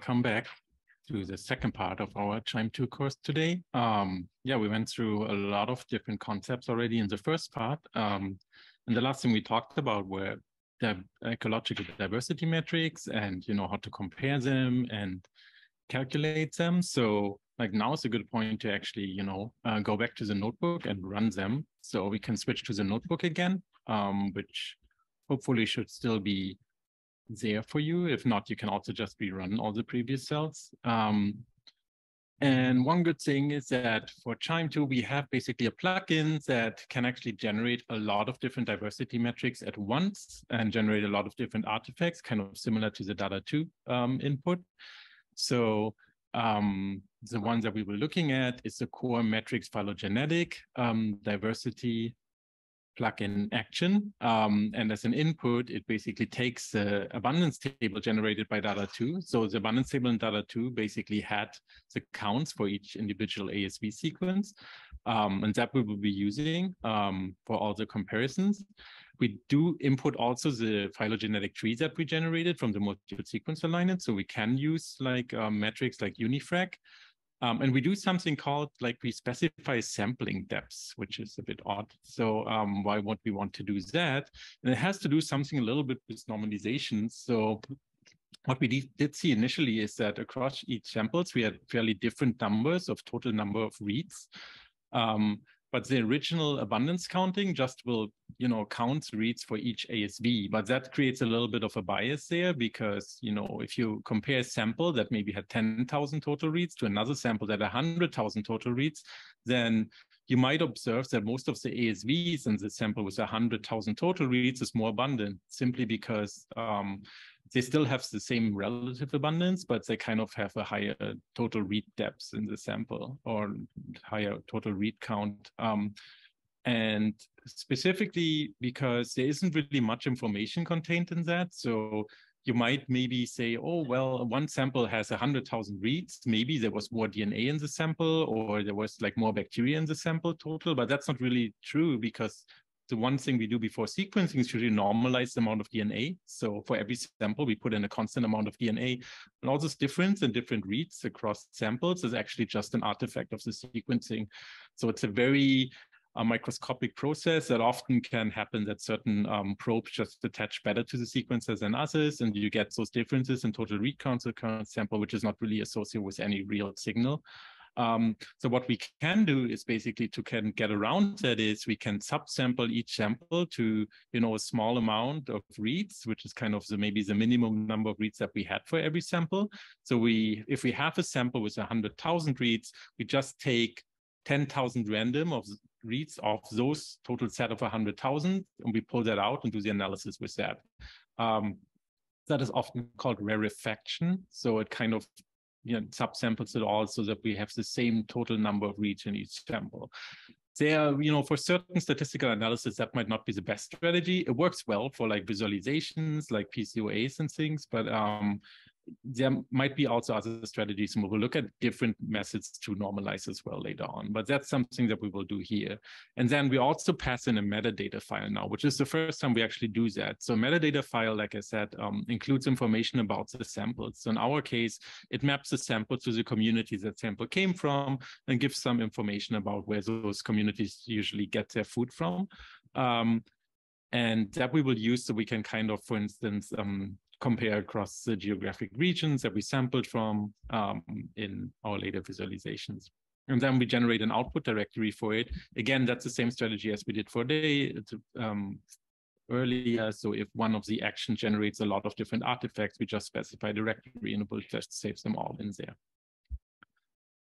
welcome back to the second part of our QIIME 2 course today. Um, yeah, we went through a lot of different concepts already in the first part. Um, and the last thing we talked about were the ecological diversity metrics and, you know, how to compare them and calculate them. So like now is a good point to actually, you know, uh, go back to the notebook and run them. So we can switch to the notebook again, um, which hopefully should still be there for you. If not, you can also just rerun all the previous cells. Um, and one good thing is that for QIIME 2, we have basically a plugin that can actually generate a lot of different diversity metrics at once and generate a lot of different artifacts, kind of similar to the Dada2 um, input. So um, the ones that we were looking at is the core metrics phylogenetic um, diversity plugin action. Um, and as an input, it basically takes the abundance table generated by Dada2. So the abundance table in Dada2 basically had the counts for each individual ASV sequence. Um, and that we will be using um, for all the comparisons. We do input also the phylogenetic tree that we generated from the multiple sequence alignment. So we can use like um, metrics like Unifrac um, and we do something called like we specify sampling depths, which is a bit odd. So um, why would we want to do that? And it has to do something a little bit with normalization. So what we did see initially is that across each samples, we had fairly different numbers of total number of reads. Um, but the original abundance counting just will, you know, counts reads for each ASV. But that creates a little bit of a bias there because, you know, if you compare a sample that maybe had 10,000 total reads to another sample that had 100,000 total reads, then you might observe that most of the ASVs in the sample with 100,000 total reads is more abundant simply because um, they still have the same relative abundance, but they kind of have a higher total read depth in the sample or higher total read count. Um, and specifically because there isn't really much information contained in that. So you might maybe say, oh, well, one sample has 100,000 reads. Maybe there was more DNA in the sample or there was like more bacteria in the sample total, but that's not really true because the one thing we do before sequencing is usually normalize the amount of DNA. So for every sample, we put in a constant amount of DNA. And all this difference in different reads across samples is actually just an artifact of the sequencing. So it's a very uh, microscopic process that often can happen that certain um, probes just attach better to the sequences than others, and you get those differences in total read counts of current sample, which is not really associated with any real signal. Um, so what we can do is basically to can get around that is we can subsample each sample to you know a small amount of reads, which is kind of the maybe the minimum number of reads that we had for every sample. So we if we have a sample with 100,000 reads, we just take 10,000 random of reads of those total set of 100,000 and we pull that out and do the analysis with that. Um, that is often called rarefaction. So it kind of you know, subsamples it all so that we have the same total number of reads in each sample. There, you know, for certain statistical analysis, that might not be the best strategy. It works well for like visualizations, like PCOAs and things, but um, there might be also other strategies and we'll look at different methods to normalize as well later on but that's something that we will do here. And then we also pass in a metadata file now which is the first time we actually do that. So metadata file like i said um, includes information about the samples. So in our case it maps the sample to the community that sample came from and gives some information about where those communities usually get their food from. Um, and that we will use so we can kind of for instance um, compare across the geographic regions that we sampled from um, in our later visualizations. And then we generate an output directory for it. Again, that's the same strategy as we did for day um, earlier. So if one of the actions generates a lot of different artifacts, we just specify directory and it will just save them all in there.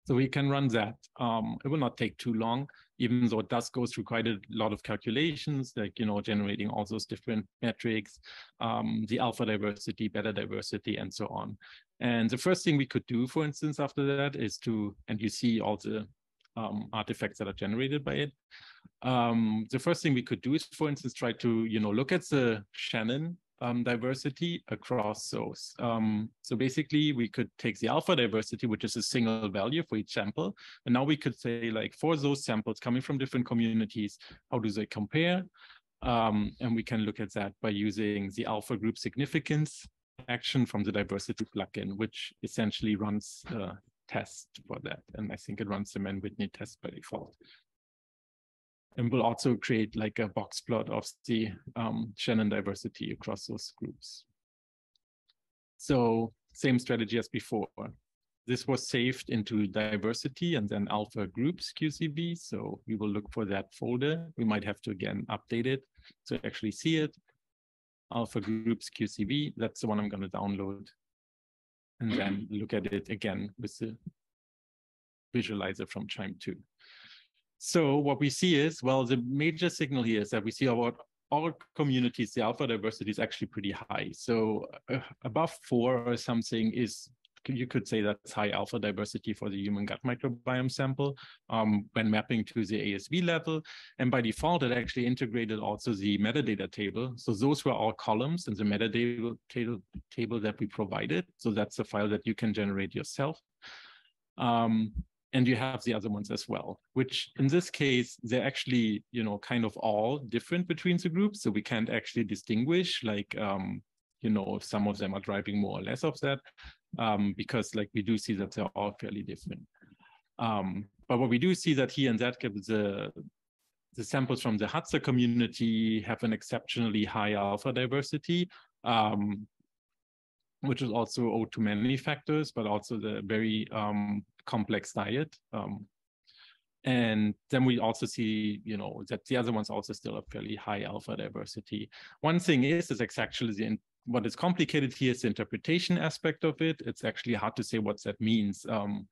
So we can run that. Um, it will not take too long, even though it does go through quite a lot of calculations, like, you know, generating all those different metrics, um, the alpha diversity, beta diversity, and so on. And the first thing we could do, for instance, after that is to, and you see all the um, artifacts that are generated by it. Um, the first thing we could do is, for instance, try to, you know, look at the Shannon um, diversity across those. Um, so basically, we could take the alpha diversity, which is a single value for each sample, and now we could say, like, for those samples coming from different communities, how do they compare? Um, and we can look at that by using the alpha group significance action from the diversity plugin, which essentially runs the test for that. And I think it runs the Mann-Whitney test by default. And we'll also create like a box plot of the um, Shannon diversity across those groups. So same strategy as before. This was saved into diversity and then alpha groups QZV. So we will look for that folder. We might have to again update it to actually see it. Alpha groups QZV, that's the one I'm going to download. And then look at it again with the visualizer from QIIME 2. So what we see is, well, the major signal here is that we see about all communities, the alpha diversity is actually pretty high. So uh, above four or something is you could say that's high alpha diversity for the human gut microbiome sample um, when mapping to the ASV level. And by default, it actually integrated also the metadata table. So those were all columns in the metadata table, table that we provided. So that's a file that you can generate yourself. Um, and you have the other ones as well, which in this case, they're actually, you know, kind of all different between the groups. So we can't actually distinguish like, um, you know, if some of them are driving more or less of that um, because like we do see that they're all fairly different. Um, but what we do see that here in that the the samples from the Hadza community have an exceptionally high alpha diversity, um, which is also owed to many factors, but also the very um, complex diet. Um, and then we also see, you know, that the other ones also still have fairly high alpha diversity. One thing is, is actually the what is complicated here is the interpretation aspect of it. It's actually hard to say what that means. Um,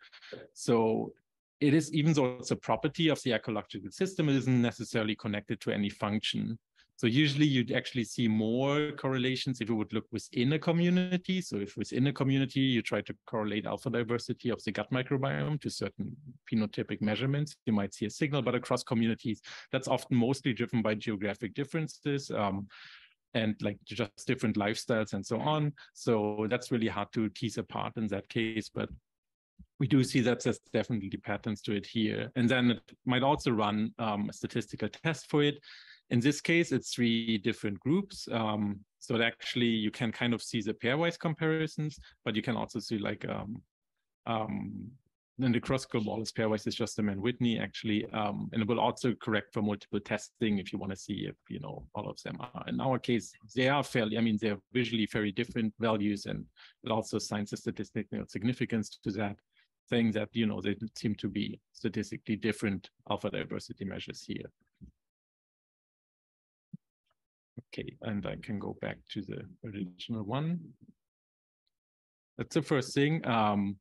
so it is, even though it's a property of the ecological system, it isn't necessarily connected to any function. So usually you'd actually see more correlations if you would look within a community. So if within a community, you try to correlate alpha diversity of the gut microbiome to certain phenotypic measurements, you might see a signal, but across communities, that's often mostly driven by geographic differences. Um, and like just different lifestyles and so on. So that's really hard to tease apart in that case, but we do see that there's definitely patterns to it here. And then it might also run um, a statistical test for it. In this case, it's three different groups. Um, so that actually you can kind of see the pairwise comparisons, but you can also see like um, um, the Kruskal-Wallis pairwise is just a Mann-Whitney actually, um, and it will also correct for multiple testing if you want to see if you know all of them are. In our case, they are fairly, I mean, they're visually very different values, and it also assigns a statistical significance to that, saying that you know they seem to be statistically different alpha diversity measures here. Okay, and I can go back to the original one. That's the first thing. Um,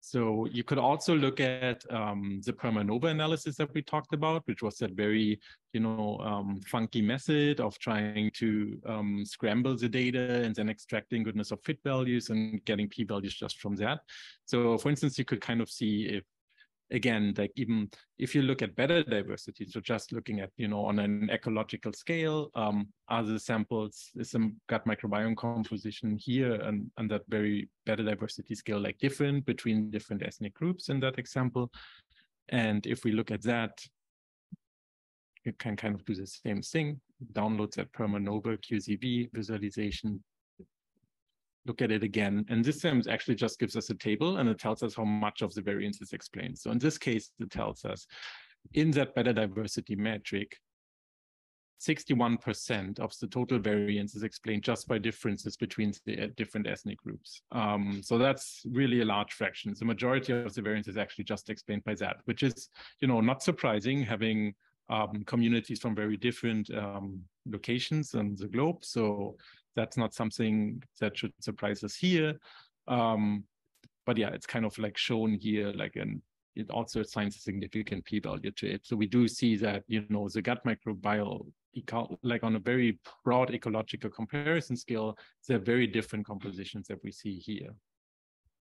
so you could also look at um, the PermaNoVA analysis that we talked about, which was that very, you know, um, funky method of trying to um, scramble the data and then extracting goodness of fit values and getting p-values just from that. So for instance, you could kind of see if again, like even if you look at beta diversity, so just looking at, you know, on an ecological scale, um, the samples, is some gut microbiome composition here and, and that very beta diversity scale like different between different ethnic groups in that example. And if we look at that, you can kind of do the same thing, download that PermaNoVA QZV visualization, look at it again. And this time actually just gives us a table and it tells us how much of the variance is explained. So in this case, it tells us in that beta diversity metric, 61% of the total variance is explained just by differences between the uh, different ethnic groups. Um, so that's really a large fraction. The majority of the variance is actually just explained by that, which is, you know, not surprising having um, communities from very different um, locations on the globe. So that's not something that should surprise us here. Um, but yeah, it's kind of like shown here, like an it also assigns a significant p-value to it. So we do see that, you know, the gut microbiome, like on a very broad ecological comparison scale, there are very different compositions that we see here.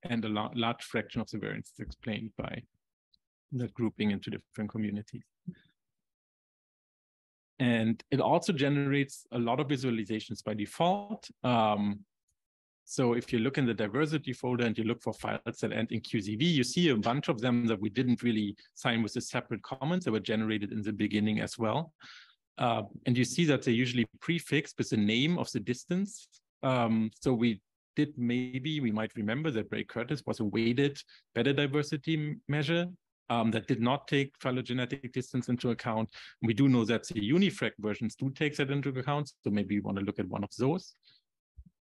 And a large fraction of the variance is explained by the grouping into different communities. And it also generates a lot of visualizations by default. Um, so if you look in the diversity folder and you look for files that end in QZV, you see a bunch of them that we didn't really sign with a separate comments that were generated in the beginning as well. Uh, and you see that they're usually prefixed with the name of the distance Um, so we did maybe, we might remember that Bray Curtis was a weighted beta diversity measure um, that did not take phylogenetic distance into account. We do know that the unifrac versions do take that into account. So maybe we want to look at one of those.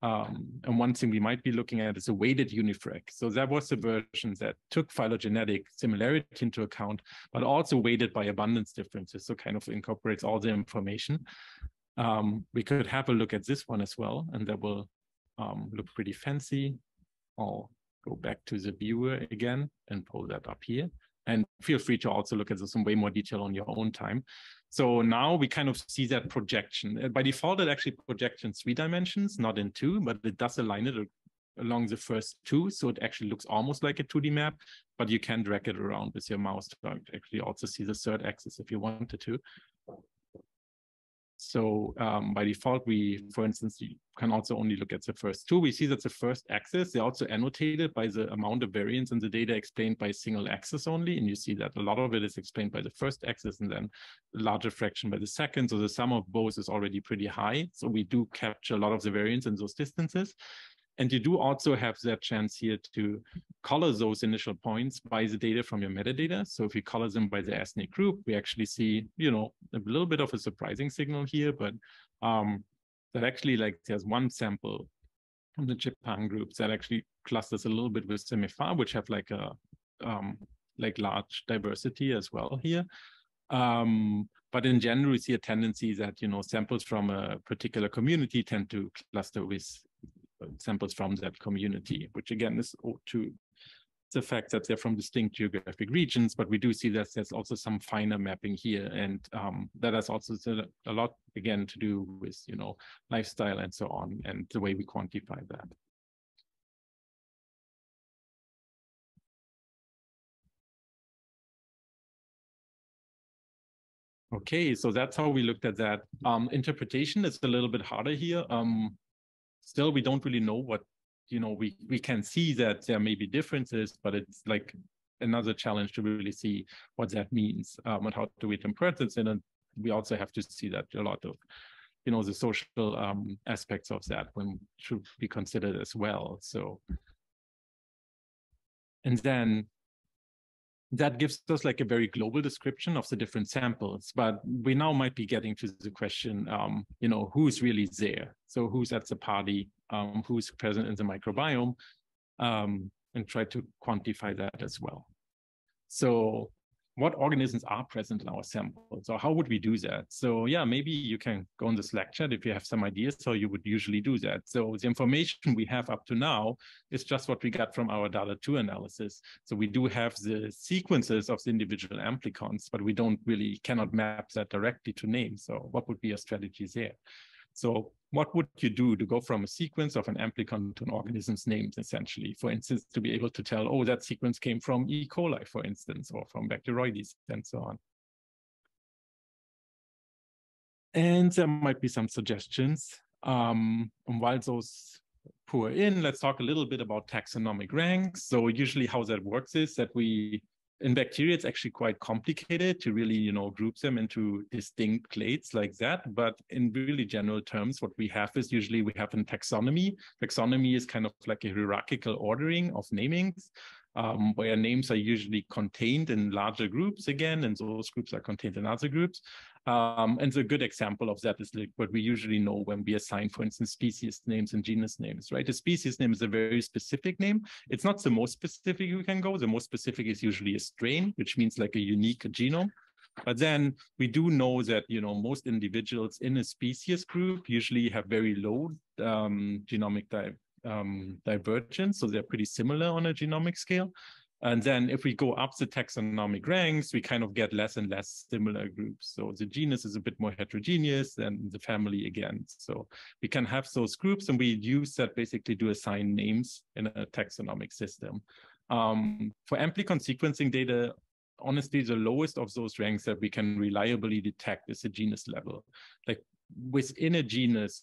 Um, and one thing we might be looking at is a weighted unifrac. So that was the version that took phylogenetic similarity into account, but also weighted by abundance differences. So kind of incorporates all the information. Um, we could have a look at this one as well, and that will um, look pretty fancy. I'll go back to the viewer again and pull that up here. And feel free to also look at this in way more detail on your own time. So now we kind of see that projection. Uh, by default, it actually projects in three dimensions, not in two, but it does align it along the first two. So it actually looks almost like a 2D map, but you can drag it around with your mouse to actually also see the third axis if you wanted to. So um, by default, we, for instance, you can also only look at the first two. We see that the first axis, they're also annotated by the amount of variance in the data explained by single axis only. And you see that a lot of it is explained by the first axis and then a larger fraction by the second. So the sum of both is already pretty high. So we do capture a lot of the variance in those distances. And you do also have that chance here to color those initial points by the data from your metadata. So if you color them by the ethnic group, we actually see, you know, a little bit of a surprising signal here, but um, that actually like there's one sample from the Chepang group that actually clusters a little bit with Semifar, which have like a um, like large diversity as well here. Um, but in general, we see a tendency that you know samples from a particular community tend to cluster with samples from that community, which again is to the fact that they're from distinct geographic regions, but we do see that there's also some finer mapping here. And um, that has also a lot, again, to do with, you know, lifestyle and so on, and the way we quantify that. Okay, so that's how we looked at that. Um, interpretation is a little bit harder here. Um, still we don't really know what you know we we can see that there may be differences but it's like another challenge to really see what that means um, and how do we interpret it. And we also have to see that a lot of you know the social um, aspects of that when should be considered as well. So and then that gives us like a very global description of the different samples but we now might be getting to the question um, you know who's really there? So who's at the party um, who's present in the microbiome um, and try to quantify that as well. So what organisms are present in our sample. So how would we do that? So yeah, maybe you can go in Slack chat if you have some ideas how you would usually do that. So the information we have up to now is just what we got from our Dada2 analysis. So we do have the sequences of the individual amplicons, but we don't really cannot map that directly to names. So what would be your strategy there? So what would you do to go from a sequence of an amplicon to an organism's names, essentially? For instance, to be able to tell, oh, that sequence came from E. coli, for instance, or from Bacteroides, and so on. And there might be some suggestions. Um, and while those pour in, let's talk a little bit about taxonomic ranks. So usually how that works is that we in bacteria, it's actually quite complicated to really, you know, group them into distinct clades like that. But in really general terms, what we have is usually we have a taxonomy. Taxonomy is kind of like a hierarchical ordering of namings. Um, where names are usually contained in larger groups again, and those groups are contained in other groups. Um, and a good example of that is like what we usually know when we assign, for instance, species names and genus names, right? A species name is a very specific name. It's not the most specific you can go. The most specific is usually a strain, which means like a unique genome. But then we do know that, you know, most individuals in a species group usually have very low um, genomic di um, divergence. So they're pretty similar on a genomic scale. And then if we go up the taxonomic ranks, we kind of get less and less similar groups. So the genus is a bit more heterogeneous than the family again. So we can have those groups and we use that basically to assign names in a taxonomic system. Um, for amplicon sequencing data, honestly, the lowest of those ranks that we can reliably detect is the genus level. Like within a genus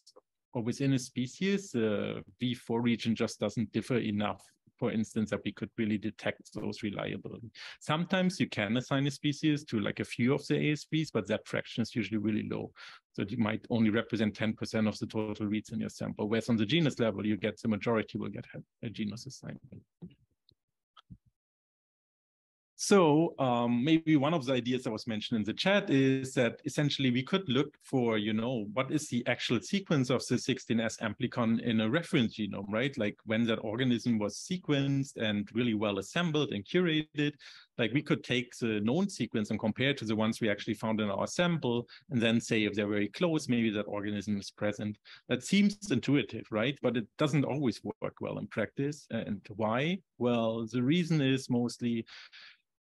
or within a species, the V4 region just doesn't differ enough for instance, that we could really detect those reliability. Sometimes you can assign a species to like a few of the ASVs, but that fraction is usually really low. So you might only represent 10% of the total reads in your sample, whereas on the genus level, you get the majority will get a genus assignment. So um, maybe one of the ideas that was mentioned in the chat is that essentially we could look for, you know, what is the actual sequence of the 16S amplicon in a reference genome, right? Like when that organism was sequenced and really well assembled and curated, like we could take the known sequence and compare to the ones we actually found in our sample and then say if they're very close, maybe that organism is present. That seems intuitive, right? But it doesn't always work well in practice. And why? Well, the reason is mostly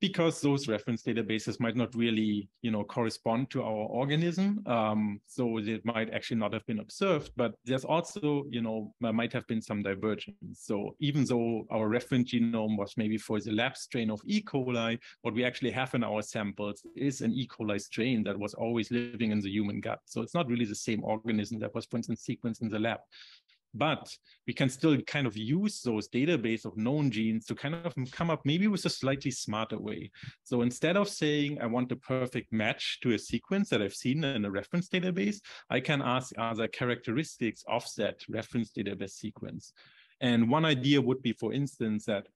because those reference databases might not really, you know, correspond to our organism. Um, so it might actually not have been observed, but there's also, you know, might have been some divergence. So even though our reference genome was maybe for the lab strain of E. coli, what we actually have in our samples is an E. coli strain that was always living in the human gut. So it's not really the same organism that was, for instance, sequenced in the lab but we can still kind of use those database of known genes to kind of come up maybe with a slightly smarter way. So instead of saying I want a perfect match to a sequence that I've seen in a reference database, I can ask are there characteristics of that reference database sequence. And one idea would be, for instance, that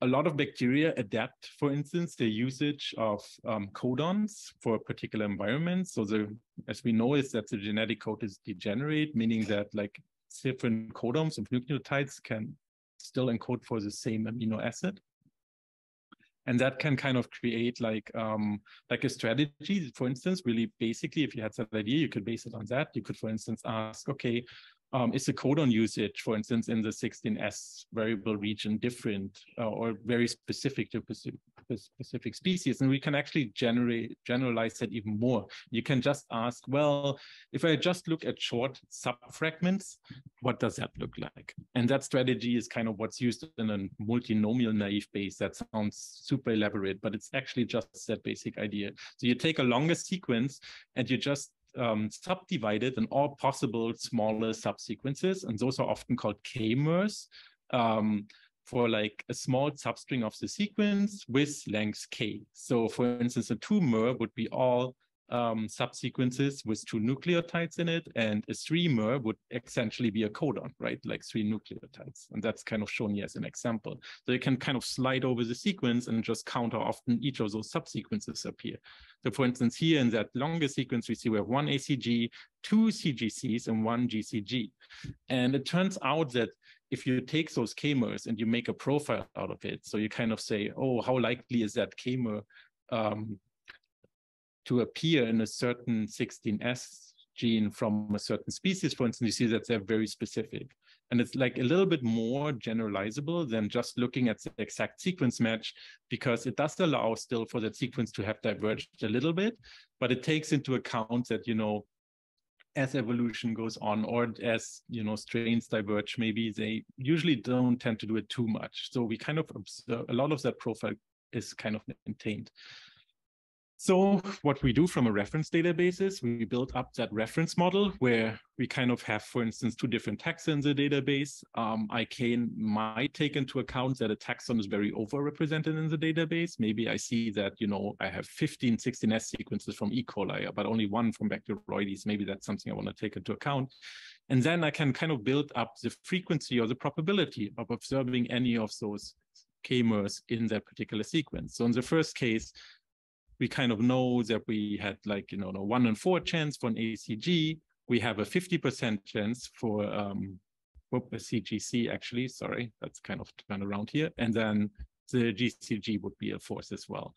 a lot of bacteria adapt, for instance, the usage of um, codons for a particular environment. So the, as we know, is that the genetic code is degenerate, meaning that like different codons of nucleotides can still encode for the same amino acid. And that can kind of create like um, like a strategy. For instance, really basically, if you had that idea, you could base it on that. You could, for instance, ask, okay, um, is the codon usage, for instance, in the 16S variable region different uh, or very specific to specific, species? And we can actually generate generalize that even more. You can just ask, well, if I just look at short subfragments, what does that look like? And that strategy is kind of what's used in a multinomial naive Bayes. That sounds super elaborate, but it's actually just that basic idea. So you take a longer sequence and you just um, subdivided in all possible smaller subsequences, and those are often called k-mers um, for like a small substring of the sequence with length k. So for instance, a two-mer would be all um, subsequences with two nucleotides in it, and a three-mer would essentially be a codon, right? Like three nucleotides. And that's kind of shown here as an example. So you can kind of slide over the sequence and just count how often each of those subsequences appear. So for instance, here in that longer sequence, we see we have one ACG, two CGCs, and one GCG. And it turns out that if you take those k-mers and you make a profile out of it, so you kind of say, oh, how likely is that k-mer um, to appear in a certain 16S gene from a certain species, for instance, you see that they're very specific. And it's like a little bit more generalizable than just looking at the exact sequence match, because it does allow still for that sequence to have diverged a little bit, but it takes into account that, you know, as evolution goes on or as you know strains diverge maybe they usually don't tend to do it too much so we kind of observe a lot of that profile is kind of maintained so what we do from a reference database is we build up that reference model where we kind of have, for instance, two different taxa in the database. Um, I can might take into account that a taxon is very overrepresented in the database. Maybe I see that, you know, I have 15, 16S sequences from E. coli, but only one from Bacteroides. Maybe that's something I want to take into account. And then I can kind of build up the frequency or the probability of observing any of those k-mers in that particular sequence. So in the first case, we kind of know that we had like, you know, a one in four chance for an ACG. We have a 50% chance for um, a CGC actually, sorry, that's kind of turned around here. And then the GCG would be a force as well.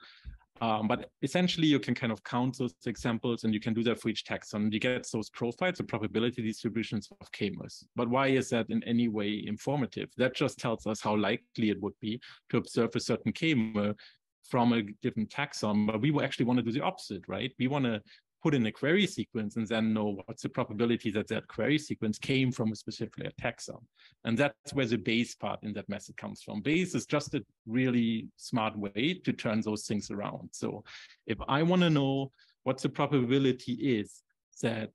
Um, but essentially, you can kind of count those examples and you can do that for each taxon. You get those profiles, the probability distributions of k-mers. But why is that in any way informative? That just tells us how likely it would be to observe a certain k-mer from a different taxon, but we actually want to do the opposite, right? We want to put in a query sequence and then know what's the probability that that query sequence came from a specific taxon. And that's where the Bayes part in that method comes from. Bayes is just a really smart way to turn those things around. So if I want to know what the probability is that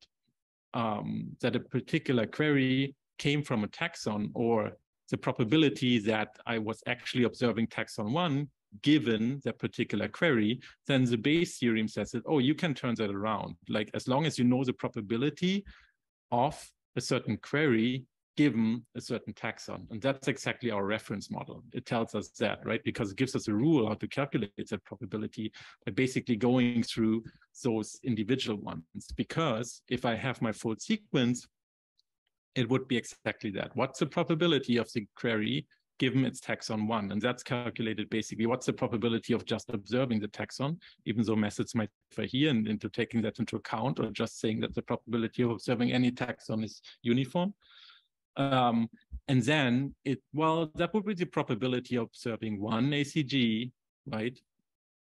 um, that a particular query came from a taxon or the probability that I was actually observing taxon one given that particular query, then the Bayes theorem says that, oh, you can turn that around. Like as long as you know the probability of a certain query given a certain taxon. And that's exactly our reference model. It tells us that, right? Because it gives us a rule how to calculate that probability by basically going through those individual ones. Because if I have my full sequence, it would be exactly that. What's the probability of the query given its taxon one? And that's calculated basically what's the probability of just observing the taxon, even though methods might differ here and into taking that into account or just saying that the probability of observing any taxon is uniform. Um, and then it, well, that would be the probability of observing one ACG, right?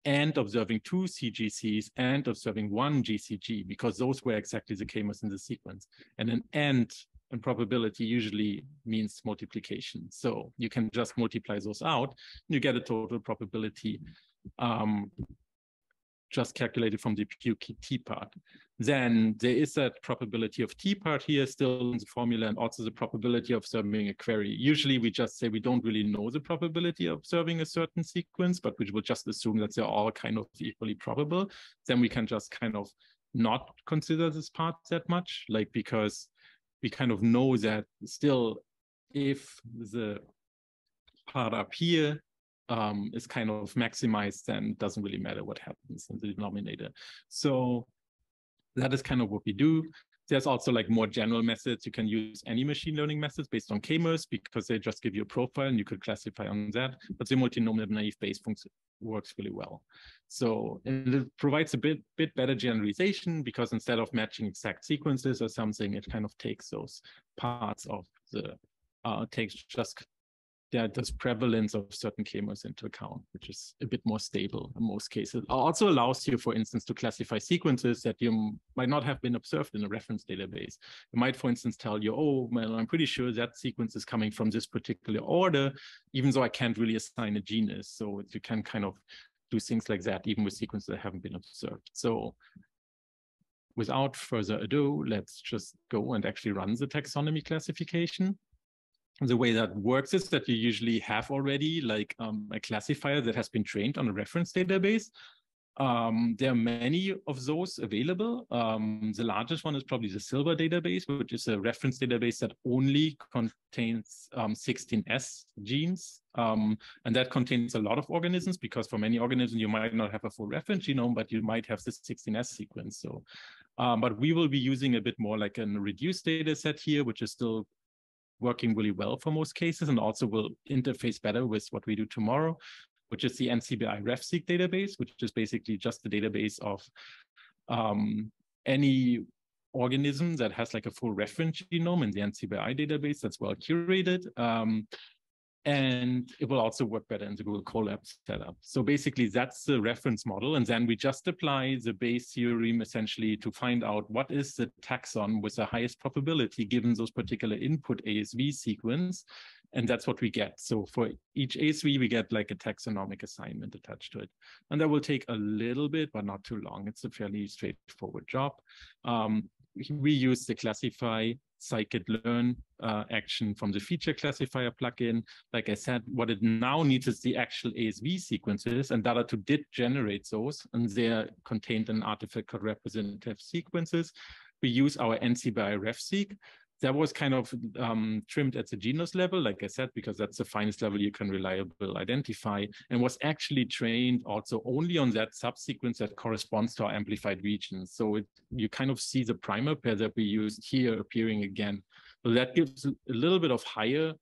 And observing two CGCs and observing one GCG, because those were exactly the k-mers in the sequence. And an and and probability usually means multiplication. So you can just multiply those out, and you get a total probability um, just calculated from the QT part. Then there is that probability of T part here still in the formula and also the probability of observing a query. Usually we just say we don't really know the probability of observing a certain sequence, but we will just assume that they're all kind of equally probable. Then we can just kind of not consider this part that much, like because we kind of know that still if the part up here um, is kind of maximized, then it doesn't really matter what happens in the denominator. So that is kind of what we do. There's also like more general methods. You can use any machine learning methods based on k-mers because they just give you a profile and you could classify on that. But the multinomial naive Bayes function works really well. So it provides a bit, bit better generalization because instead of matching exact sequences or something, it kind of takes those parts of the, uh, takes just yeah, does prevalence of certain k-mers into account, which is a bit more stable in most cases. Also allows you, for instance, to classify sequences that you might not have been observed in a reference database. It might, for instance, tell you, oh, well, I'm pretty sure that sequence is coming from this particular order, even though I can't really assign a genus. So you can kind of do things like that, even with sequences that haven't been observed. So without further ado, let's just go and actually run the taxonomy classification the way that works is that you usually have already like um, a classifier that has been trained on a reference database. Um, there are many of those available. Um, the largest one is probably the SILVA database, which is a reference database that only contains 16S um, genes. Um, and that contains a lot of organisms because for many organisms, you might not have a full reference genome, but you might have this 16S sequence. So, um, but we will be using a bit more like a reduced data set here, which is still working really well for most cases and also will interface better with what we do tomorrow, which is the NCBI RefSeq database, which is basically just the database of um, any organism that has like a full reference genome in the NCBI database that's well curated. Um, and it will also work better in the Google Colab setup. So basically that's the reference model. And then we just apply the Bayes theorem essentially to find out what is the taxon with the highest probability given those particular input ASV sequence. And that's what we get. So for each ASV, we get like a taxonomic assignment attached to it. And that will take a little bit, but not too long. It's a fairly straightforward job. Um, we use the classify scikit-learn uh, action from the feature classifier plugin. Like I said, what it now needs is the actual ASV sequences, and Dada2 did generate those, and they're contained in artifact representative sequences. We use our NCBI RefSeq that was kind of um, trimmed at the genus level, like I said, because that's the finest level you can reliably identify, and was actually trained also only on that subsequence that corresponds to our amplified regions. So it, you kind of see the primer pair that we used here appearing again. So that gives a little bit of higher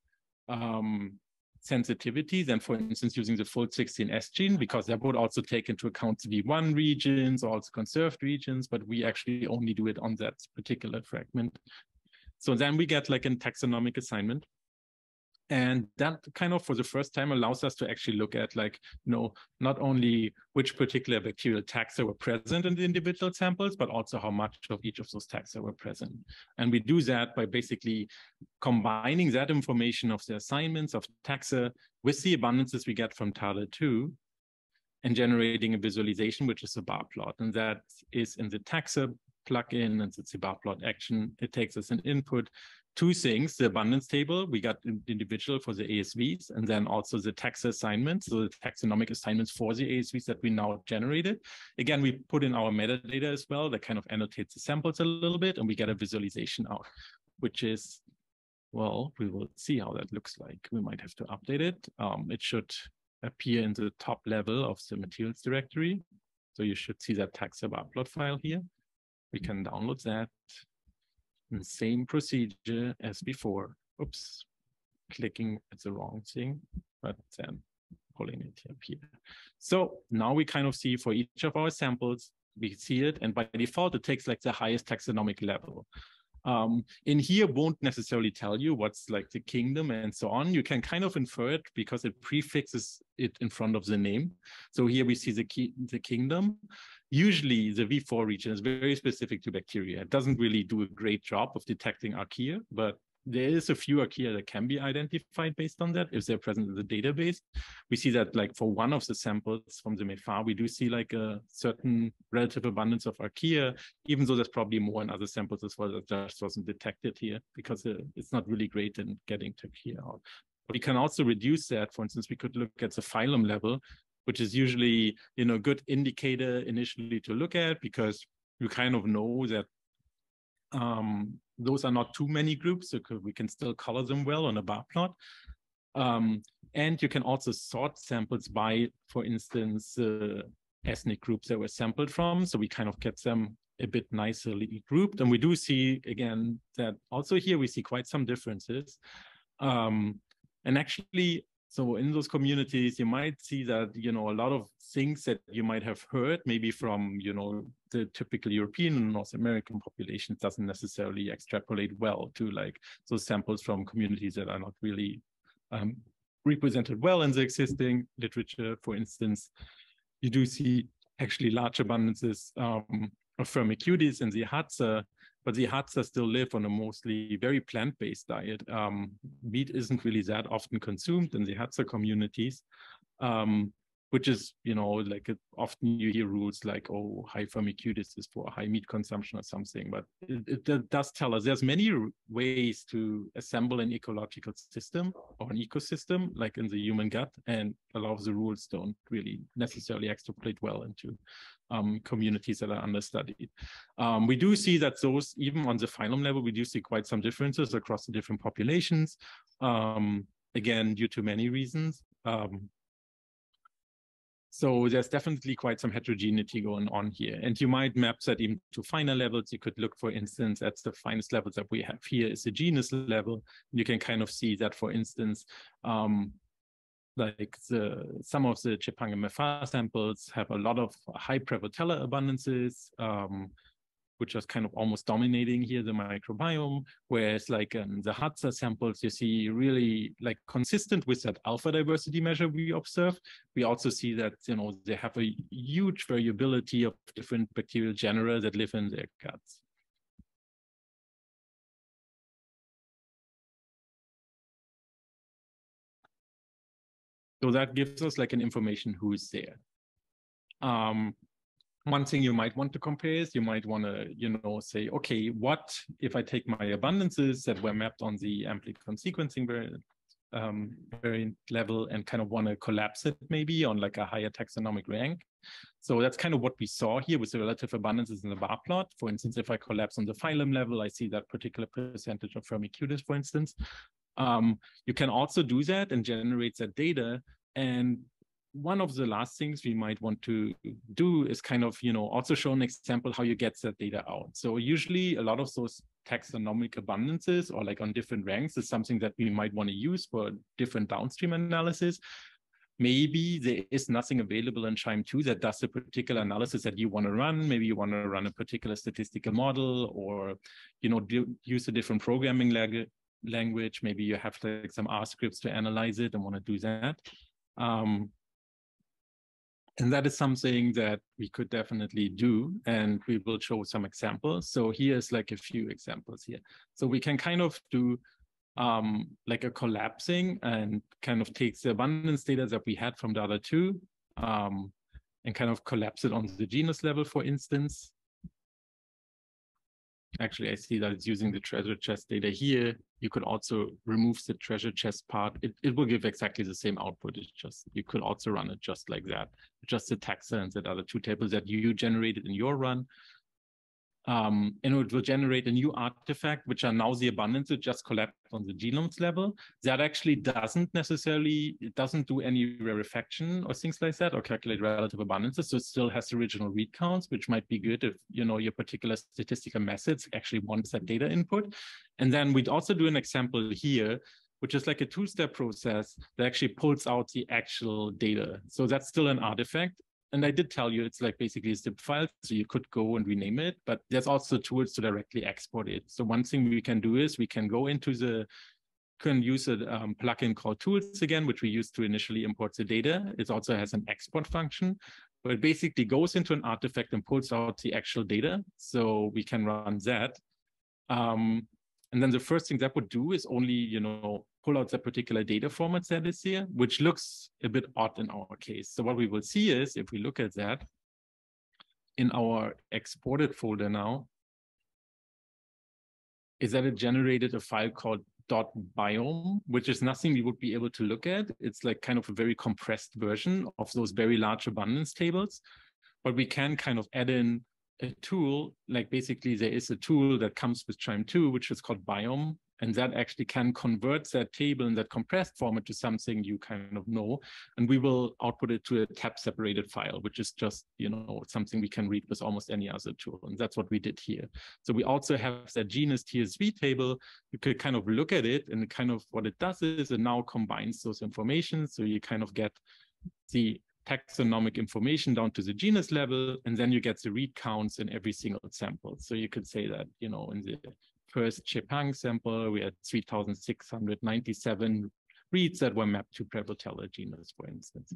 um, sensitivity than, for instance, using the full 16S gene, because that would also take into account the V1 regions, also conserved regions, but we actually only do it on that particular fragment so then we get like a taxonomic assignment. And that kind of for the first time allows us to actually look at like, you know, not only which particular bacterial taxa were present in the individual samples, but also how much of each of those taxa were present. And we do that by basically combining that information of the assignments of taxa with the abundances we get from Dada2 and generating a visualization, which is a bar plot. And that is in the taxa plugin and it's the bar plot action. It takes as an input two things, the abundance table, we got individual for the ASVs, and then also the tax assignments, so the taxonomic assignments for the ASVs that we now generated. Again, we put in our metadata as well that kind of annotates the samples a little bit, and we get a visualization out, which is, well, we will see how that looks like. We might have to update it. Um, it should appear in the top level of the materials directory. So you should see that taxab plot file here. We can download that and same procedure as before. Oops, clicking it's the wrong thing, but then pulling it up here. So now we kind of see for each of our samples, we see it, and by default, it takes like the highest taxonomic level. Um, in here won't necessarily tell you what's like the kingdom and so on. You can kind of infer it because it prefixes it in front of the name. So here we see the key, the kingdom. Usually the V4 region is very specific to bacteria. It doesn't really do a great job of detecting archaea, but there is a few archaea that can be identified based on that if they're present in the database. We see that like for one of the samples from the MEFA, we do see like a certain relative abundance of archaea, even though there's probably more in other samples as well that just wasn't detected here because uh, it's not really great in getting to archaea out. But we can also reduce that. For instance, we could look at the phylum level, which is usually, you know, good indicator initially to look at because you kind of know that um, those are not too many groups, so we can still color them well on a bar plot. Um, and you can also sort samples by, for instance, uh, ethnic groups that were sampled from. So we kind of get them a bit nicely grouped. And we do see, again, that also here we see quite some differences. Um, and actually, so in those communities, you might see that, you know, a lot of things that you might have heard, maybe from, you know, the typical European and North American population doesn't necessarily extrapolate well to like those samples from communities that are not really um, represented well in the existing literature. For instance, you do see actually large abundances um, of Firmicutes in the Hadza but the Hadza still live on a mostly very plant-based diet. Um, meat isn't really that often consumed in the Hadza communities. Um, which is, you know, like it, often you hear rules like, oh, high firmicutes is for high meat consumption or something. But it, it, does tell us there's many ways to assemble an ecological system or an ecosystem, like in the human gut, and a lot of the rules don't really necessarily extrapolate well into um, communities that are understudied. Um, we do see that those, even on the phylum level, we do see quite some differences across the different populations. Um, again, due to many reasons. Um, so there's definitely quite some heterogeneity going on here. And you might map that even to finer levels. You could look, for instance, at the finest levels that we have here is the genus level. You can kind of see that, for instance, um, like the some of the Chepang MEFA samples have a lot of high Prevotella abundances. Um, which is kind of almost dominating here the microbiome. Whereas like um, the Hadza samples, you see really like consistent with that alpha diversity measure we observe. We also see that, you know, they have a huge variability of different bacterial genera that live in their guts. So that gives us like an information who is there. Um, one thing you might want to compare is you might want to, you know, say, okay, what if I take my abundances that were mapped on the amplicon sequencing variant, um, variant level and kind of want to collapse it maybe on like a higher taxonomic rank. So that's kind of what we saw here with the relative abundances in the bar plot. For instance, if I collapse on the phylum level, I see that particular percentage of Firmicutes, for instance. Um, you can also do that and generate that data and one of the last things we might want to do is kind of, you know, also show an example how you get that data out. So usually a lot of those taxonomic abundances or like on different ranks is something that we might want to use for different downstream analysis. Maybe there is nothing available in QIIME 2 that does a particular analysis that you want to run. Maybe you want to run a particular statistical model or, you know, do, use a different programming lag language. Maybe you have like some R scripts to analyze it and want to do that. Um, and that is something that we could definitely do, and we will show some examples. So here's like a few examples here. So we can kind of do um, like a collapsing and kind of takes the abundance data that we had from the other two um, and kind of collapse it on the genus level, for instance. Actually, I see that it's using the treasure chest data here. You could also remove the treasure chest part. It, it will give exactly the same output. It's just, you could also run it just like that. Just the taxa and the other two tables that you generated in your run um, and it will generate a new artifact, which are now the abundances just collect on the genomes level. That actually doesn't necessarily, it doesn't do any rarefaction or things like that or calculate relative abundances. So it still has the original read counts, which might be good if, you know, your particular statistical methods actually wants that data input. And then we'd also do an example here which is like a two-step process that actually pulls out the actual data. So that's still an artifact and I did tell you it's like basically a zip file, so you could go and rename it, but there's also tools to directly export it. So one thing we can do is we can go into the, can use a um, plugin called tools again, which we used to initially import the data. It also has an export function, but it basically goes into an artifact and pulls out the actual data. So we can run that. Um, and then the first thing that would do is only, you know, pull out that particular data format that is here, which looks a bit odd in our case. So what we will see is if we look at that in our exported folder now, is that it generated a file called dot biome, which is nothing we would be able to look at. It's like kind of a very compressed version of those very large abundance tables, but we can kind of add in a tool, like basically there is a tool that comes with QIIME 2, which is called biom, and that actually can convert that table in that compressed format to something you kind of know. And we will output it to a tab separated file, which is just, you know, something we can read with almost any other tool. And that's what we did here. So we also have that genus TSV table. You could kind of look at it and kind of what it does is it now combines those information. So you kind of get the taxonomic information down to the genus level, and then you get the read counts in every single sample. So you could say that, you know, in the first Chepang sample, we had 3,697 reads that were mapped to Prevotella genus, for instance.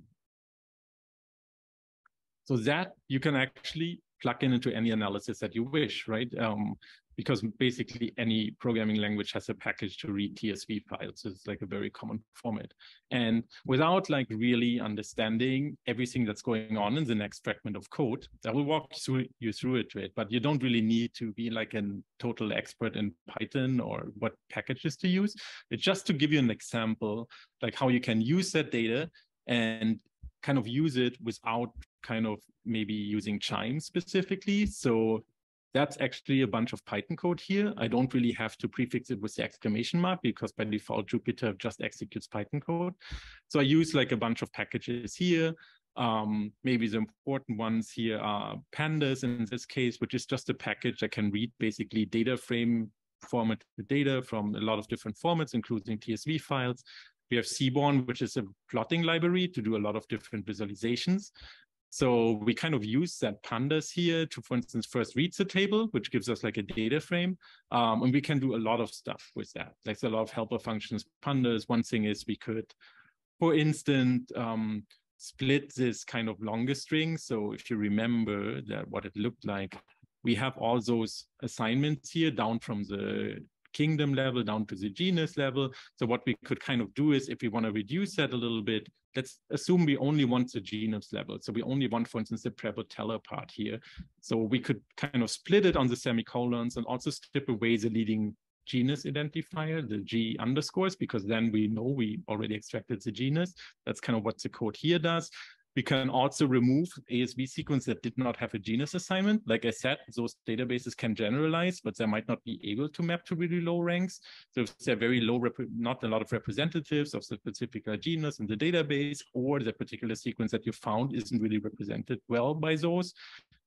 So that you can actually plug in into any analysis that you wish, right? Um, because basically any programming language has a package to read TSV files. It's like a very common format. And without like really understanding everything that's going on in the next fragment of code, I will walk through you through it to it, but you don't really need to be like a total expert in Python or what packages to use. It's just to give you an example, like how you can use that data and kind of use it without kind of maybe using QIIME specifically. So that's actually a bunch of Python code here. I don't really have to prefix it with the exclamation mark because by default Jupyter just executes Python code. So I use like a bunch of packages here. Um, maybe the important ones here are pandas in this case, which is just a package that can read basically data frame format data from a lot of different formats, including TSV files. We have Seaborn, which is a plotting library to do a lot of different visualizations. So we kind of use that pandas here to, for instance, first read the table, which gives us like a data frame. Um, and we can do a lot of stuff with that. Like a lot of helper functions, pandas. One thing is we could, for instance, um, split this kind of longer string. So if you remember that what it looked like, we have all those assignments here down from the kingdom level down to the genus level. So what we could kind of do is if we want to reduce that a little bit, let's assume we only want the genus level. So we only want, for instance, the Prevotella part here. So we could kind of split it on the semicolons and also strip away the leading genus identifier, the G underscores, because then we know we already extracted the genus. That's kind of what the code here does. We can also remove ASV sequence that did not have a genus assignment. Like I said, those databases can generalize, but they might not be able to map to really low ranks. So if they're very low, not a lot of representatives of the specific uh, genus in the database, or the particular sequence that you found isn't really represented well by those,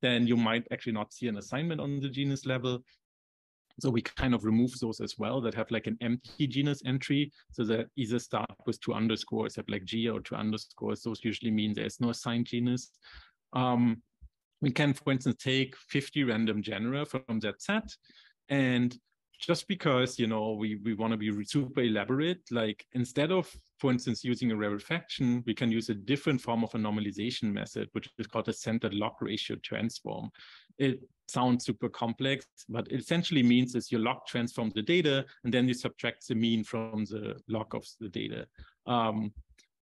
then you might actually not see an assignment on the genus level. So we kind of remove those as well that have like an empty genus entry. So that either start with two underscores, have like G or two underscores. Those usually mean there's no assigned genus. Um, we can, for instance, take 50 random genera from that set and just because you know we we want to be super elaborate like instead of for instance using a rarefaction we can use a different form of a normalization method which is called a centered log ratio transform. It sounds super complex but it essentially means is you log transform the data and then you subtract the mean from the log of the data. Um,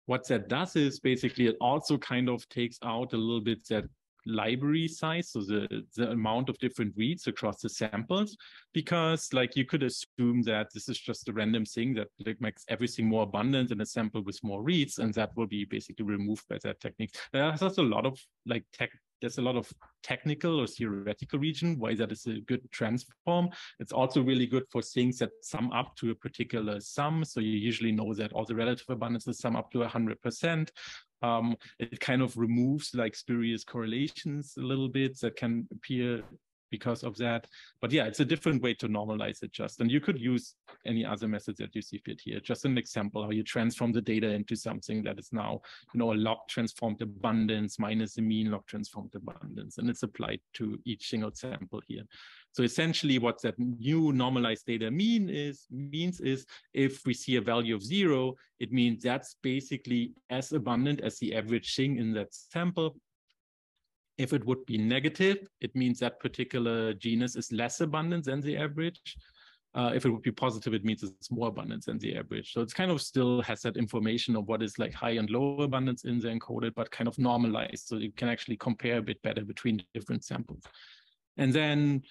what that does is basically it also kind of takes out a little bit that library size, so the, the amount of different reads across the samples, because like you could assume that this is just a random thing that like, makes everything more abundant in a sample with more reads, and that will be basically removed by that technique. There's a lot of like tech there's a lot of technical or theoretical region why that is a good transform. It's also really good for things that sum up to a particular sum. So you usually know that all the relative abundances sum up to 100%. Um, it kind of removes like spurious correlations a little bit that can appear because of that. But yeah, it's a different way to normalize it just. And you could use any other methods that you see fit here. Just an example how you transform the data into something that is now, you know, a log transformed abundance minus the mean log transformed abundance. And it's applied to each single sample here. So essentially what that new normalized data mean is means is if we see a value of zero, it means that's basically as abundant as the average thing in that sample. If it would be negative, it means that particular genus is less abundant than the average. Uh, if it would be positive, it means it's more abundant than the average. So it's kind of still has that information of what is like high and low abundance in the encoded, but kind of normalized. So you can actually compare a bit better between different samples. And then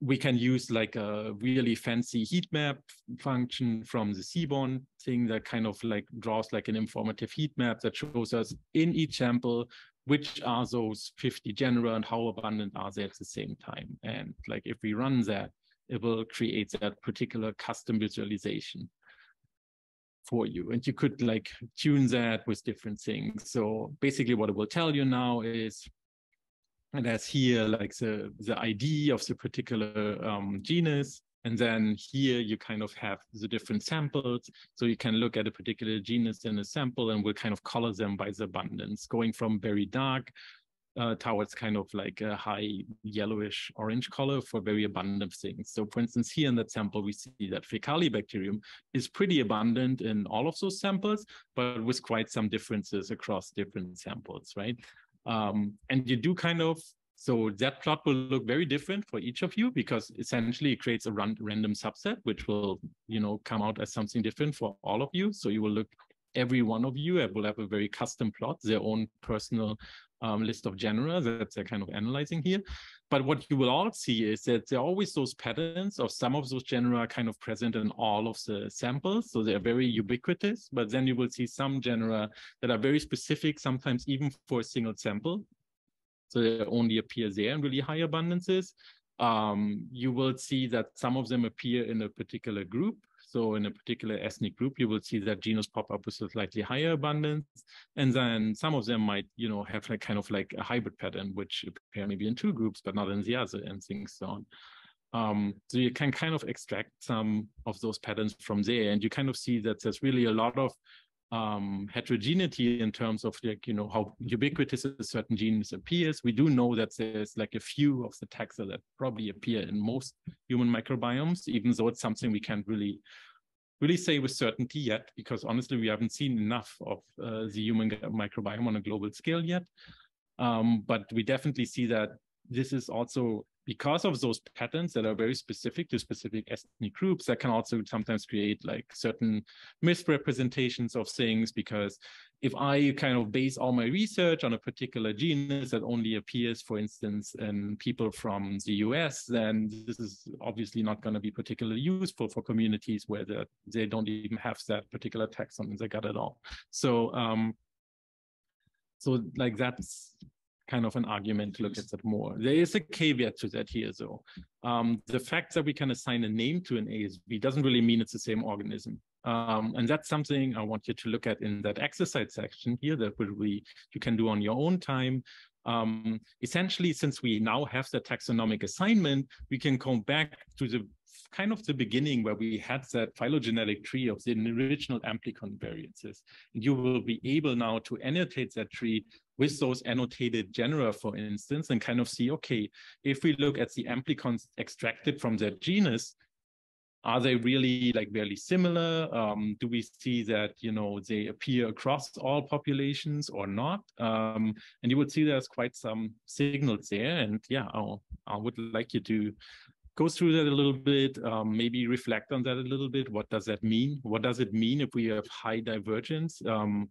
we can use like a really fancy heat map function from the Seaborn thing that kind of like draws like an informative heat map that shows us in each sample which are those 50 genera and how abundant are they at the same time. And like if we run that, it will create that particular custom visualization for you. And you could like tune that with different things. So basically what it will tell you now is, and as here like the, the ID of the particular um, genus, and then here you kind of have the different samples. So you can look at a particular genus in a sample and we'll kind of color them by the abundance, going from very dark uh, towards kind of like a high yellowish orange color for very abundant things. So for instance, here in that sample, we see that Faecalibacterium is pretty abundant in all of those samples, but with quite some differences across different samples, right? Um, and you do kind of so that plot will look very different for each of you because essentially it creates a run, random subset, which will, you know, come out as something different for all of you. So you will look, every one of you will have a very custom plot, their own personal um, list of genera that they're kind of analyzing here. But what you will all see is that there are always those patterns of some of those genera kind of present in all of the samples. So they're very ubiquitous, but then you will see some genera that are very specific, sometimes even for a single sample. They only appear there in really high abundances. Um, you will see that some of them appear in a particular group. So in a particular ethnic group, you will see that genus pop up with a slightly higher abundance. And then some of them might, you know, have like kind of like a hybrid pattern, which appear maybe in two groups, but not in the other and things so on. Um, so you can kind of extract some of those patterns from there. And you kind of see that there's really a lot of um, heterogeneity in terms of like, you know, how ubiquitous a certain genus appears. We do know that there's like a few of the taxa that probably appear in most human microbiomes, even though it's something we can't really really say with certainty yet, because honestly, we haven't seen enough of uh, the human microbiome on a global scale yet. Um, but we definitely see that this is also because of those patterns that are very specific to specific ethnic groups that can also sometimes create like certain misrepresentations of things because if i kind of base all my research on a particular genus that only appears for instance in people from the us then this is obviously not going to be particularly useful for communities where the, they don't even have that particular taxon in their gut at all. So um so like that's kind of an argument to look at that more. There is a caveat to that here, though. Um, the fact that we can assign a name to an ASV doesn't really mean it's the same organism. Um, and that's something I want you to look at in that exercise section here that will be, you can do on your own time. Um, essentially, since we now have the taxonomic assignment, we can come back to the kind of the beginning where we had that phylogenetic tree of the original amplicon variances. And you will be able now to annotate that tree with those annotated genera, for instance, and kind of see, okay, if we look at the amplicons extracted from that genus, are they really like very similar? Um, do we see that, you know, they appear across all populations or not? Um, and you would see there's quite some signals there. And yeah, I'll, I would like you to go through that a little bit, um, maybe reflect on that a little bit. What does that mean? What does it mean if we have high divergence? Um,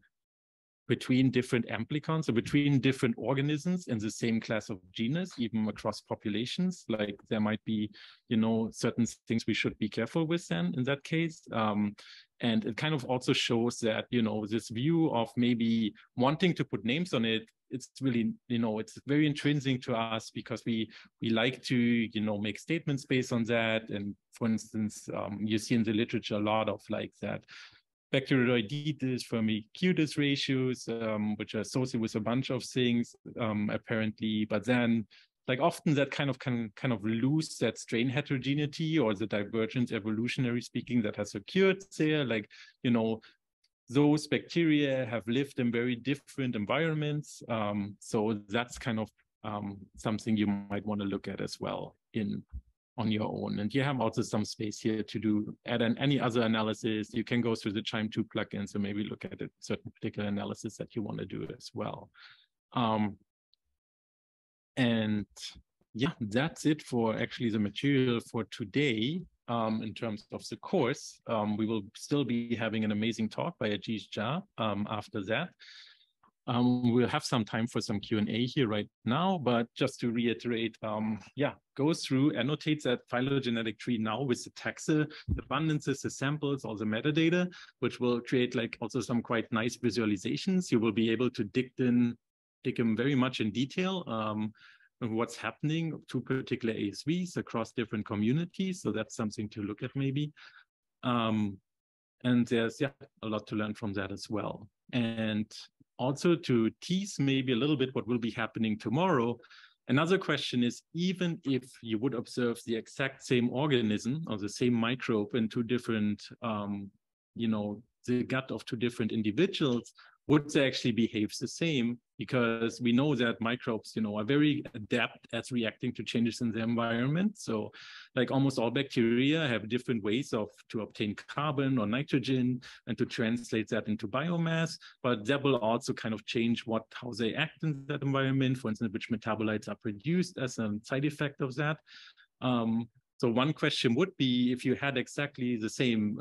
between different amplicons or between different organisms in the same class of genus, even across populations. Like there might be, you know, certain things we should be careful with then in that case. Um, and it kind of also shows that, you know, this view of maybe wanting to put names on it, it's really, you know, it's very intrinsic to us because we we like to, you know, make statements based on that. And for instance, um, you see in the literature a lot of like that bacteroidetes, firmicutes ratios, um, which are associated with a bunch of things, um, apparently. But then, like often, that kind of can kind of lose that strain heterogeneity or the divergence, evolutionary speaking, that has occurred there. Like you know, those bacteria have lived in very different environments. Um, so that's kind of um, something you might want to look at as well in on your own. And you have also some space here to do add an, any other analysis. You can go through the QIIME 2 plugin, so maybe look at a certain particular analysis that you want to do as well. Um, and yeah, that's it for actually the material for today. Um, in terms of the course, um, we will still be having an amazing talk by Ajeez Jha um, after that. Um, we'll have some time for some Q&A here right now, but just to reiterate, um, yeah, go through, annotate that phylogenetic tree now with the taxa, the abundances, the samples, all the metadata, which will create like also some quite nice visualizations. You will be able to dig in, dig them very much in detail. Um, what's happening to particular ASVs across different communities. So that's something to look at maybe. Um, and there's yeah, a lot to learn from that as well. And also to tease maybe a little bit what will be happening tomorrow, another question is even if you would observe the exact same organism or the same microbe in two different, um, you know, the gut of two different individuals, would actually behave the same? Because we know that microbes, you know, are very adept at reacting to changes in the environment. So, like almost all bacteria have different ways of to obtain carbon or nitrogen and to translate that into biomass. But that will also kind of change what how they act in that environment. For instance, which metabolites are produced as a side effect of that. Um, so one question would be if you had exactly the same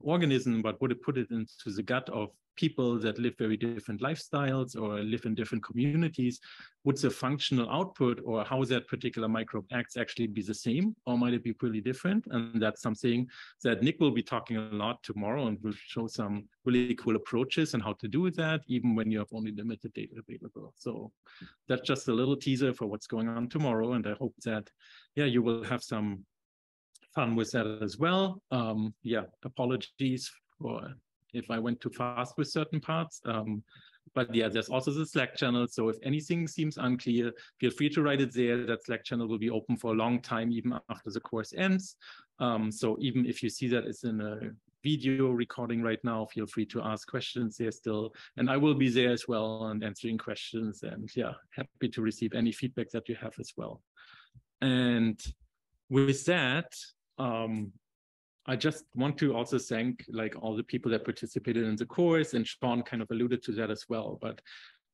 organism, but would it put it into the gut of people that live very different lifestyles or live in different communities, would the functional output or how that particular microbe acts actually be the same or might it be pretty different? And that's something that Nick will be talking a lot tomorrow and will show some really cool approaches and how to do that, even when you have only limited data available. So that's just a little teaser for what's going on tomorrow. And I hope that, yeah, you will have some fun with that as well. Um, yeah, apologies for if I went too fast with certain parts. Um, but yeah, there's also the Slack channel. So if anything seems unclear, feel free to write it there. That Slack channel will be open for a long time, even after the course ends. Um, so even if you see that it's in a video recording right now, feel free to ask questions there still. And I will be there as well and answering questions. And yeah, happy to receive any feedback that you have as well. And with that, um, I just want to also thank like all the people that participated in the course and Sean kind of alluded to that as well. But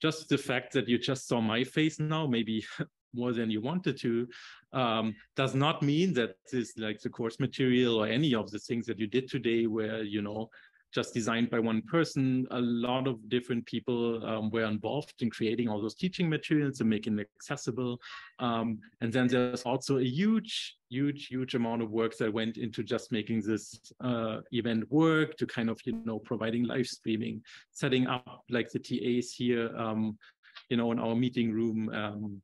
just the fact that you just saw my face now, maybe more than you wanted to, um, does not mean that this like the course material or any of the things that you did today were you know, just designed by one person. A lot of different people um, were involved in creating all those teaching materials and making it accessible. Um, and then there's also a huge, huge, huge amount of work that went into just making this uh, event work to kind of, you know, providing live streaming, setting up like the TAs here, um, you know, in our meeting room, um,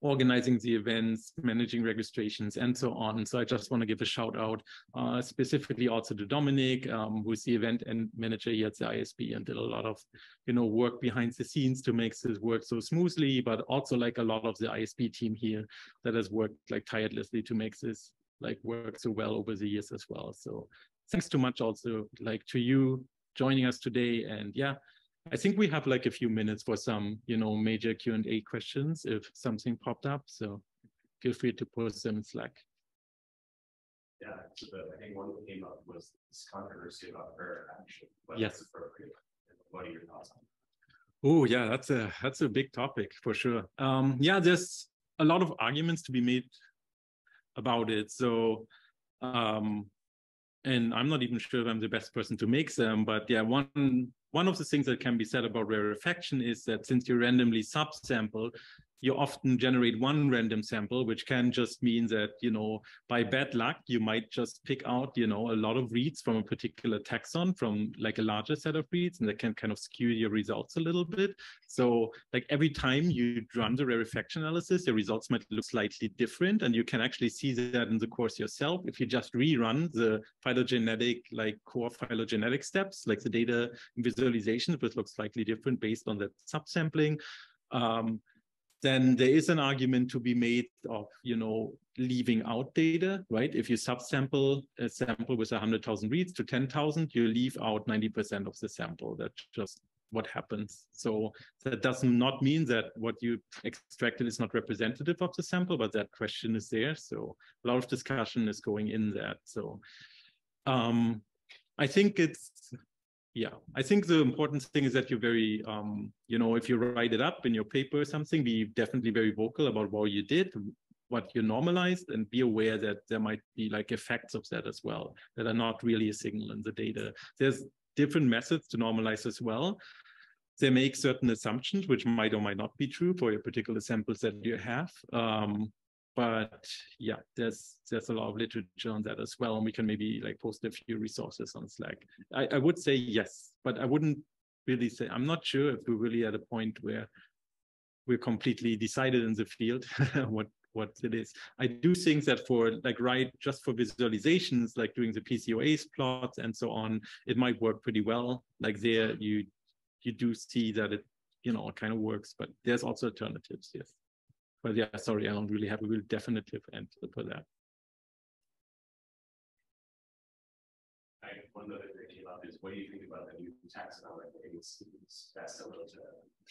organizing the events, managing registrations, and so on. So I just want to give a shout out uh, specifically also to Dominic, um, who's the event and manager here at the ISB and did a lot of, you know, work behind the scenes to make this work so smoothly, but also like a lot of the ISB team here that has worked like tirelessly to make this like work so well over the years as well. So thanks too much also like to you joining us today and yeah, I think we have like a few minutes for some, you know, major Q&A questions if something popped up. So feel free to post them in Slack. Yeah, so the, I think one that came up was this controversy about prayer action. Yes. appropriate. What are your thoughts on Oh yeah, that's a that's a big topic for sure. Um, yeah, there's a lot of arguments to be made about it. So um, and I'm not even sure if I'm the best person to make them, but yeah, one one of the things that can be said about rarefaction is that since you randomly subsample, you often generate one random sample, which can just mean that, you know, by bad luck, you might just pick out, you know, a lot of reads from a particular taxon from like a larger set of reads, and that can kind of skew your results a little bit. So like every time you run the rarefaction analysis, your results might look slightly different. And you can actually see that in the course yourself. If you just rerun the phylogenetic, like core phylogenetic steps, like the data visualization, it would look slightly different based on that subsampling. Um, then there is an argument to be made of, you know, leaving out data, right? If you subsample a sample with 100,000 reads to 10,000, you leave out 90% of the sample. That's just what happens. So that does not mean that what you extracted is not representative of the sample, but that question is there. So a lot of discussion is going in that. So um, I think it's yeah, I think the important thing is that you're very, um, you know, if you write it up in your paper or something, be definitely very vocal about what you did, what you normalized, and be aware that there might be like effects of that as well that are not really a signal in the data. There's different methods to normalize as well. They make certain assumptions, which might or might not be true for your particular samples that you have. Um, but yeah, there's there's a lot of literature on that as well, and we can maybe like post a few resources on Slack. I, I would say yes, but I wouldn't really say I'm not sure if we're really at a point where we're completely decided in the field what what it is. I do think that for like right just for visualizations, like doing the PCOAs plots and so on, it might work pretty well. Like there you you do see that it you know kind of works, but there's also alternatives, yes. But yeah, sorry, I don't really have a real definitive answer for that. I, one other thing came up is what do you think about the new taxonomic? I think it's, it's that's similar to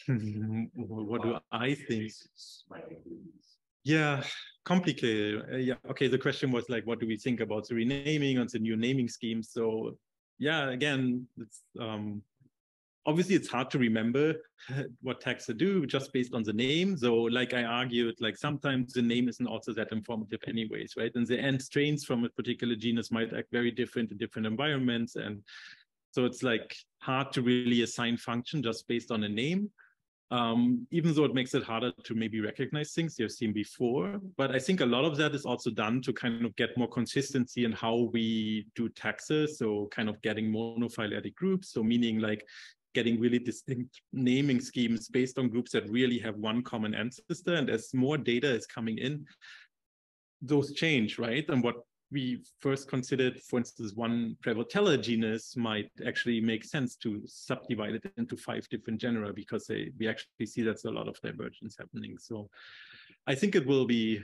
what do I think? Yeah, complicated. Uh, yeah, okay. The question was like, what do we think about the renaming and the new naming scheme? So, yeah, again, it's um, obviously it's hard to remember what taxa do just based on the name. So like I argued, like sometimes the name isn't also that informative anyways, right? And the end strains from a particular genus might act very different in different environments. And so it's like hard to really assign function just based on a name. Um, even though it makes it harder to maybe recognize things you've seen before. But I think a lot of that is also done to kind of get more consistency in how we do taxes. So kind of getting monophyletic groups. So meaning like getting really distinct naming schemes based on groups that really have one common ancestor. And as more data is coming in, those change, right? And what we first considered, for instance, one Prevotella genus might actually make sense to subdivide it into five different genera because they, we actually see that's a lot of divergence happening. So I think it will be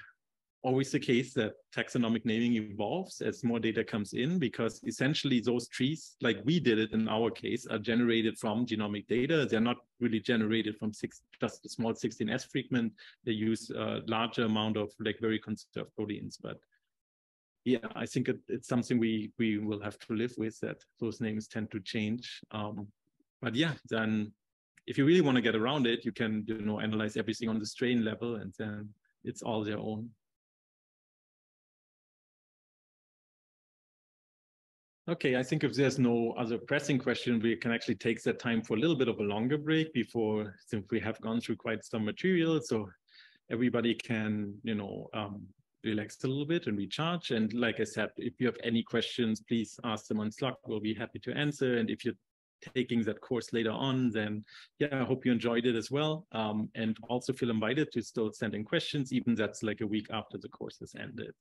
always the case that taxonomic naming evolves as more data comes in because essentially those trees, like we did it in our case, are generated from genomic data. They're not really generated from six, just a small 16S fragment. They use a larger amount of like very conserved proteins. But yeah, I think it, it's something we we will have to live with that those names tend to change. Um, but yeah, then if you really want to get around it, you can you know analyze everything on the strain level and then it's all their own. Okay, I think if there's no other pressing question, we can actually take that time for a little bit of a longer break before, since we have gone through quite some material. So everybody can, you know, um, relax a little bit and recharge. And like I said, if you have any questions, please ask them on Slack. We'll be happy to answer. And if you're taking that course later on, then yeah, I hope you enjoyed it as well. Um, and also feel invited to still send in questions, even that's like a week after the course has ended.